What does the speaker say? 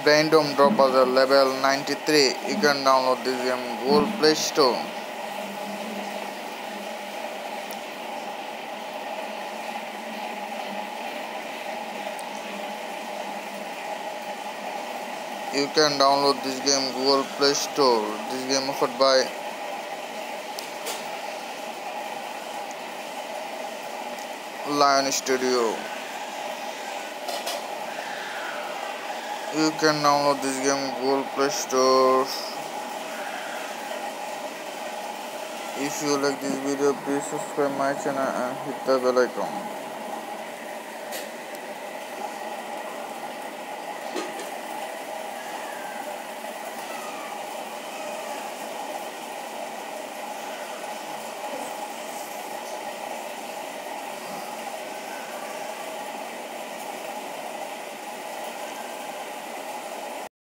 Braindom Draw Puzzle level 93. You can download this game Google Play Store. You can download this game Google Play Store. This game offered by Lion Studio. You can download this game Google Play Store. If you like this video, please subscribe my channel and hit the bell icon.